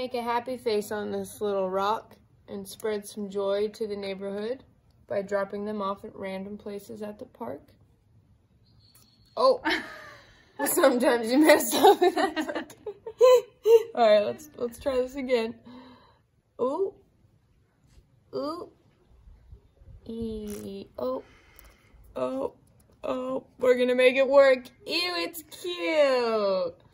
Make a happy face on this little rock and spread some joy to the neighborhood by dropping them off at random places at the park. Oh, sometimes you mess up. All right, let's let's try this again. Ooh, ooh, ee, oh, oh, oh. We're gonna make it work. Ew, it's cute.